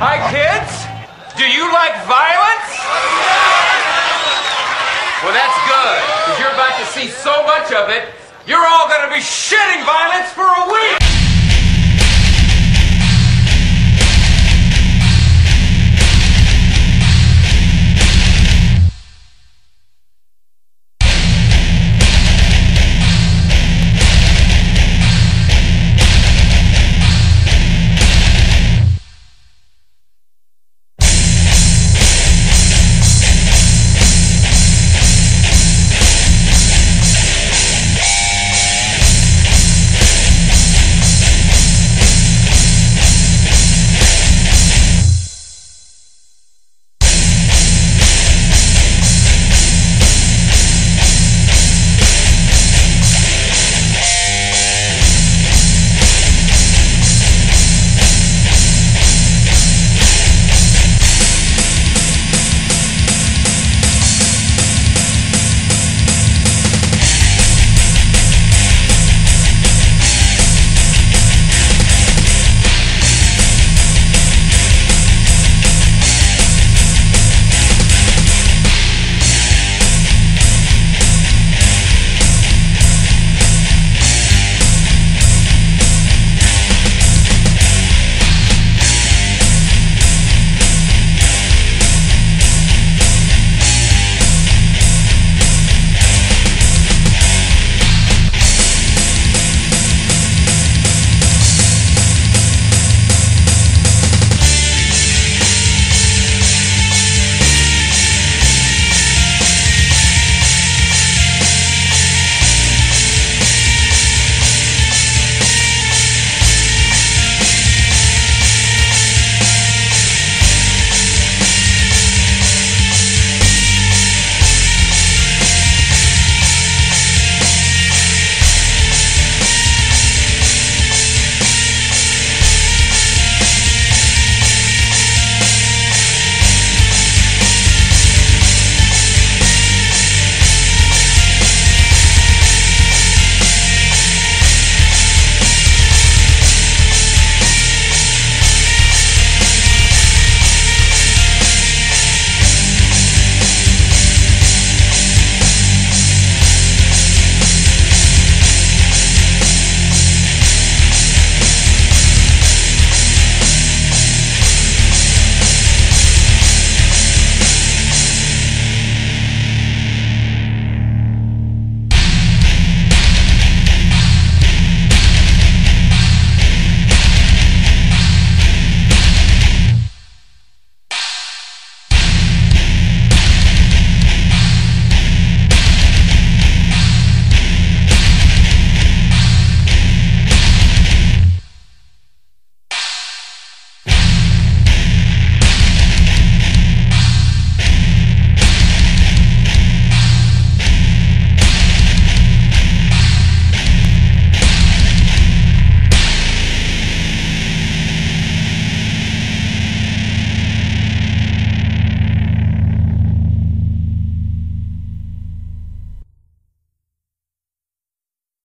Hi, kids. Do you like violence? Well, that's good, because you're about to see so much of it, you're all going to be shitting violence for a week.